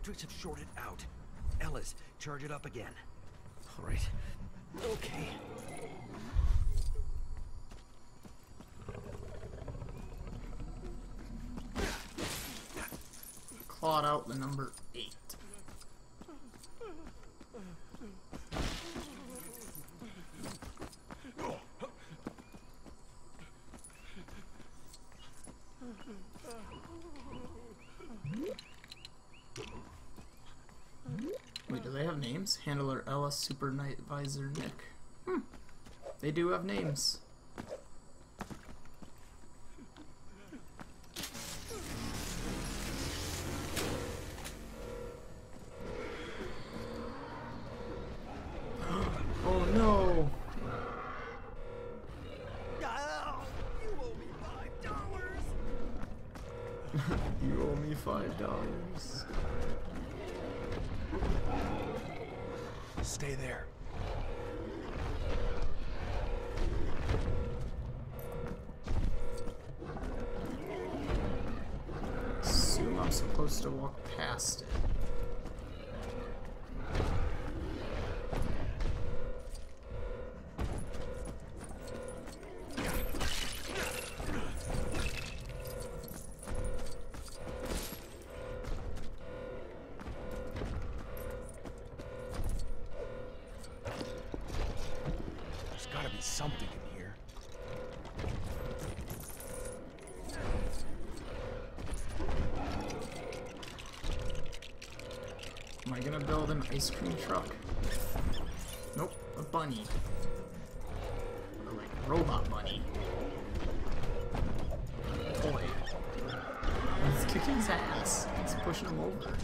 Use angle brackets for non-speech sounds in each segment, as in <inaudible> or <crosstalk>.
electrics have shorted out. Ellis, charge it up again. All right. Okay. Clawed out the number eight. Wait, do they have names? Handler Ellis, Supervisor Nick. Hmm. They do have names. Stay there. Assume I'm supposed to walk past it. An ice cream truck? Nope, a bunny. Like robot bunny. Toy. He's kicking his ass. He's pushing him over.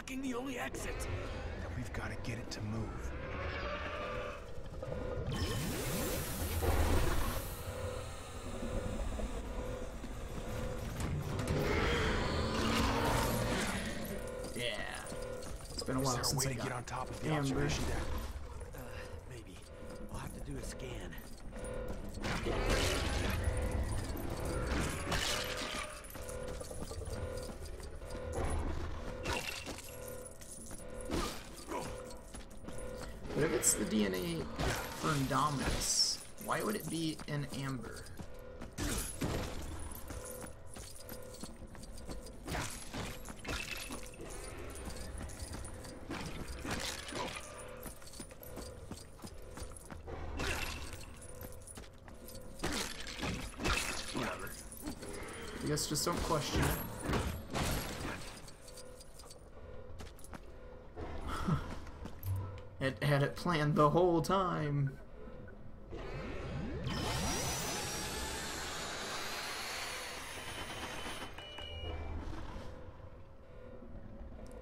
Blocking the only exit. We've gotta get it to move. Yeah. It's been a while since I to got get on top of the observation deck? It's the DNA for Indominus, why would it be in Amber? Whatever. I guess just don't question it. It had it planned the whole time.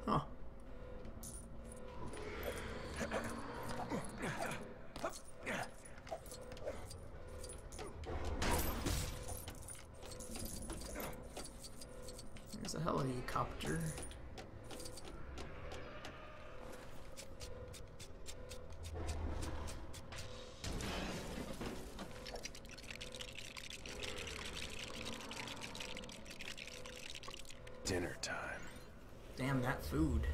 Huh. There's a helicopter. Dinner time. Damn that food.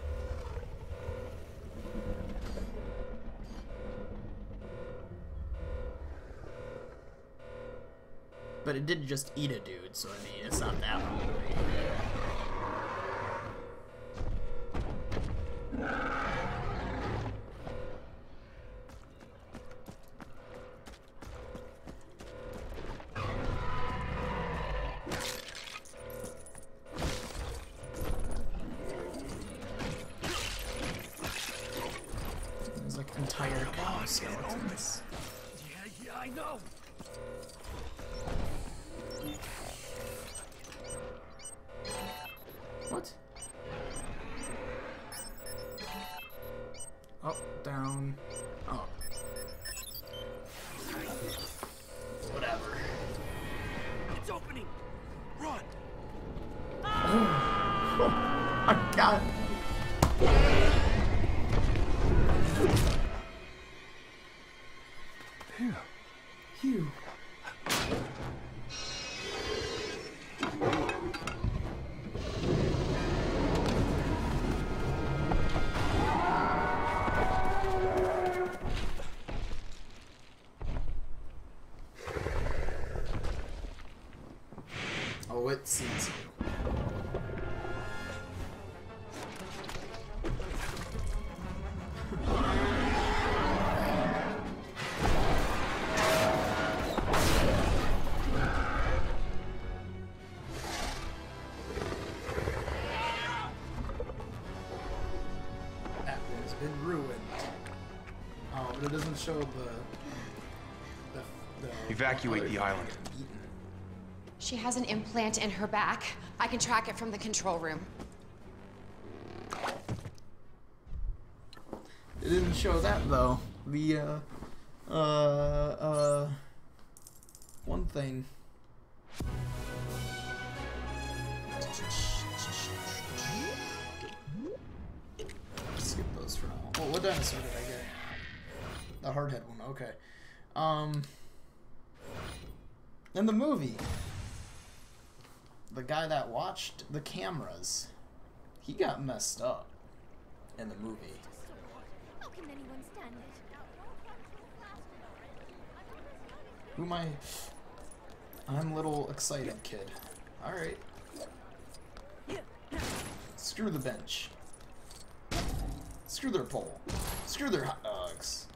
But it didn't just eat a dude, so I mean, it's not that hungry. Entire skeletons. Yeah, yeah, I know. Phew. Doesn't show the. the, the Evacuate the island. She has an implant in her back. I can track it from the control room. It didn't show that though. The uh uh uh one thing. Skip those for now. Oh, what dinosaur did I The hardhead one. Okay. Um. In the movie, the guy that watched the cameras, he got messed up in the movie. Who am I? I'm a little excited, kid. Alright. Screw the bench. Screw their pole. Screw their hot dogs.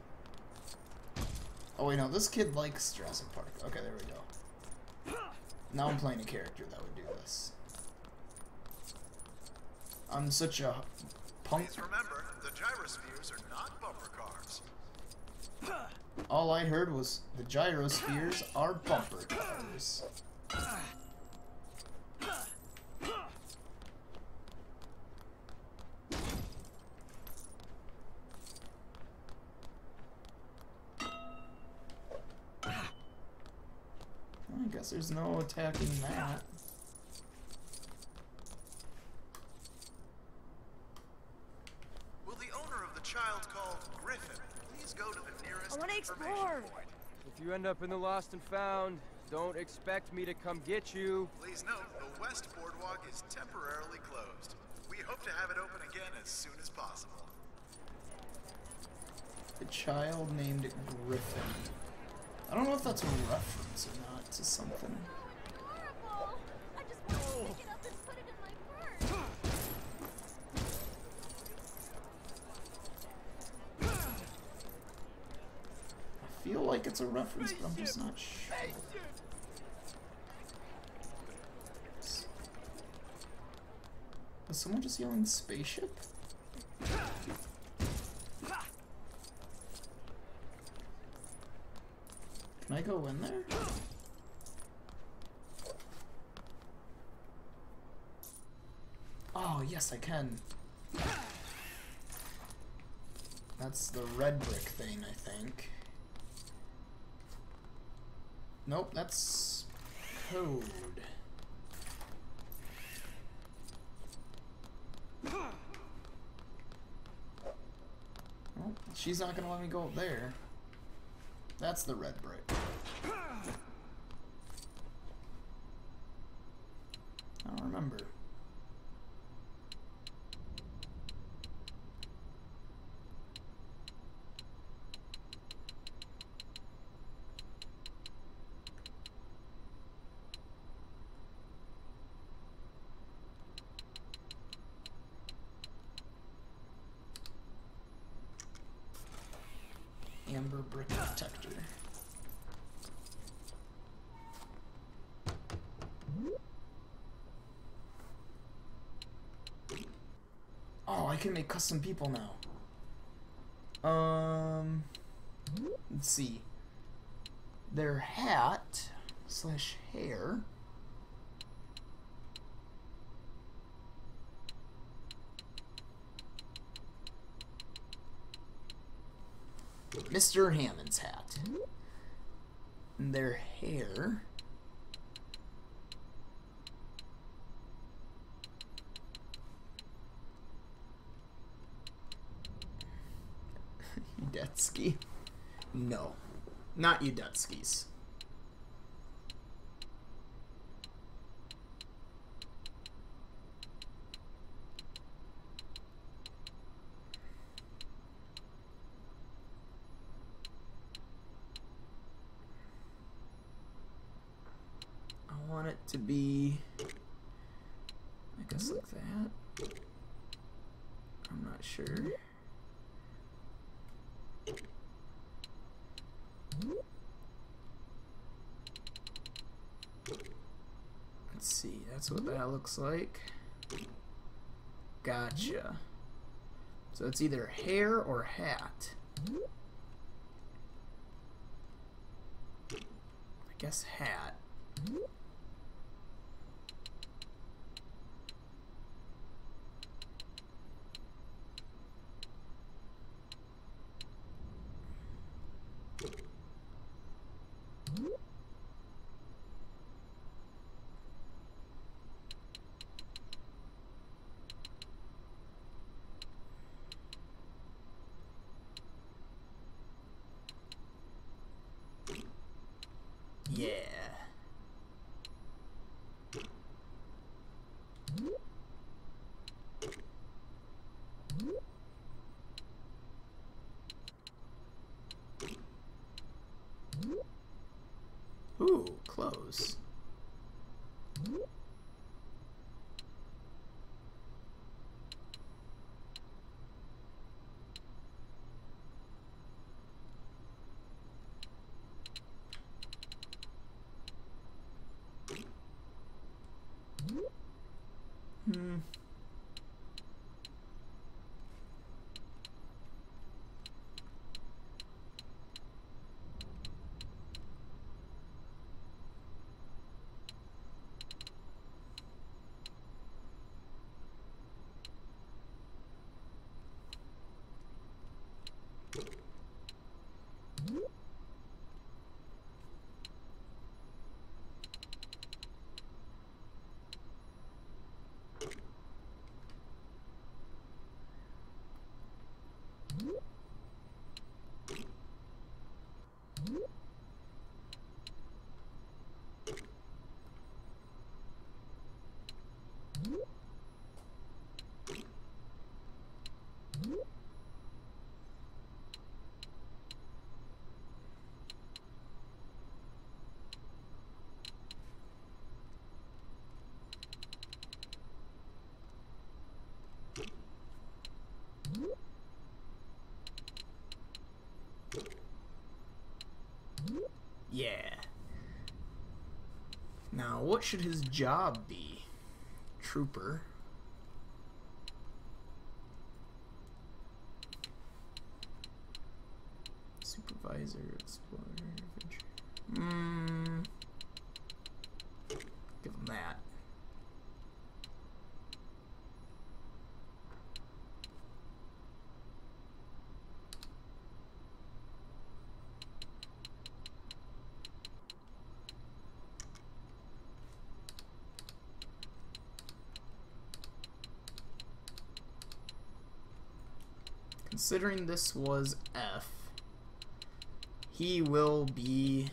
Oh wait, no, this kid likes Jurassic Park. Okay, there we go. Now I'm playing a character that would do this. I'm such a punk. Please remember, the gyrospheres are not bumper cars. All I heard was the gyrospheres are bumper cars. I guess there's no attacking that. Will the owner of the child called Griffin please go to the nearest I wanna explore. If you end up in the lost and found, don't expect me to come get you. Please note, the West Boardwalk is temporarily closed. We hope to have it open again as soon as possible. A child named Griffin. I don't know if that's a reference or not to something. I feel like it's a reference, but I'm just not sure. Was someone just yelling spaceship? Can I go in there? Oh, yes, I can. That's the red brick thing, I think. Nope, that's code. Well, she's not gonna let me go up there. That's the red brick. I don't remember. Brick detector. Oh, I can make custom people now. Um, let's see. Their hat slash hair. Mr. Hammond's hat. And their hair. <laughs> Udetsky? No. Not Udetsky's. To be I guess like that. I'm not sure. Let's see, that's what that looks like. Gotcha. So it's either hair or hat. I guess hat. Yeah. Ooh, close. Hmm. Yeah. Now, what should his job be? Trooper. Supervisor, explorer, adventure. Hmm. Give him that. Considering this was F, he will be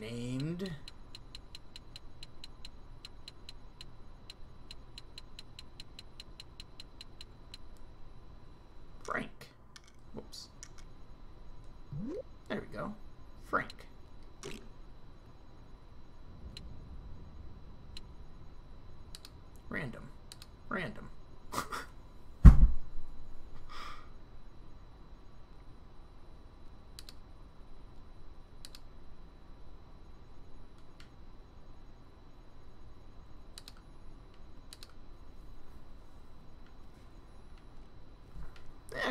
named Frank. Whoops. There we go. Frank. Random. Random.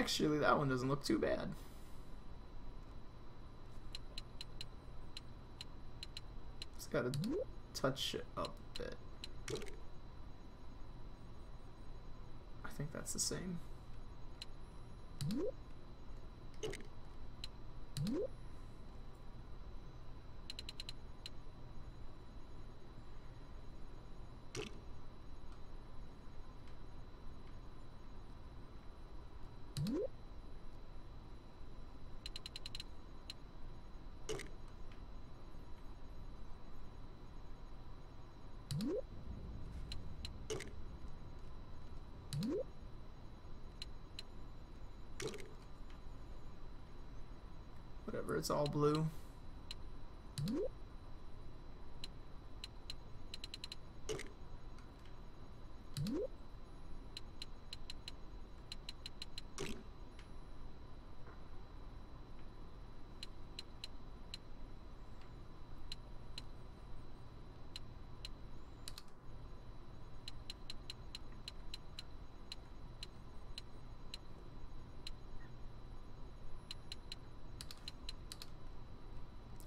Actually, that one doesn't look too bad. Just gotta touch it up a bit. I think that's the same. whatever. It's all blue.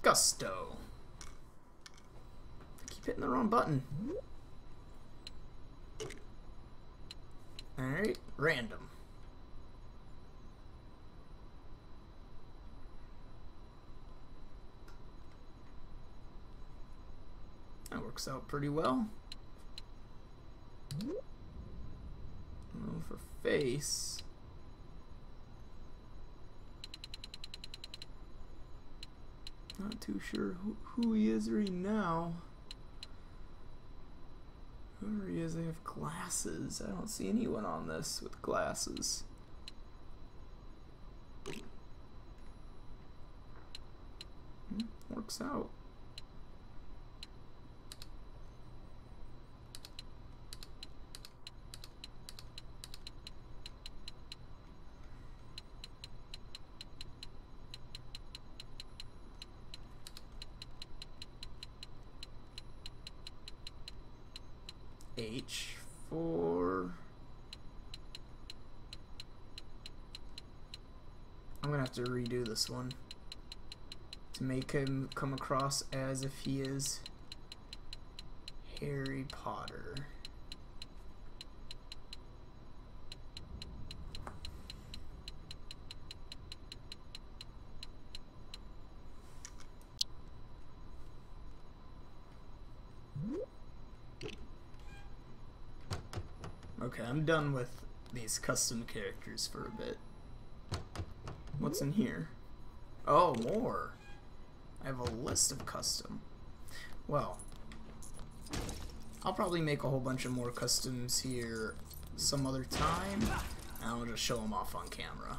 Gusto. I keep hitting the wrong button. Alright, random. That works out pretty well. For face. Not too sure who, who he is right now. Whoever he is, they have glasses. I don't see anyone on this with glasses. Hmm, works out. H for. I'm gonna have to redo this one to make him come across as if he is Harry Potter. Okay, I'm done with these custom characters for a bit. What's in here? Oh, more. I have a list of custom. Well, I'll probably make a whole bunch of more customs here some other time, and I'll just show them off on camera.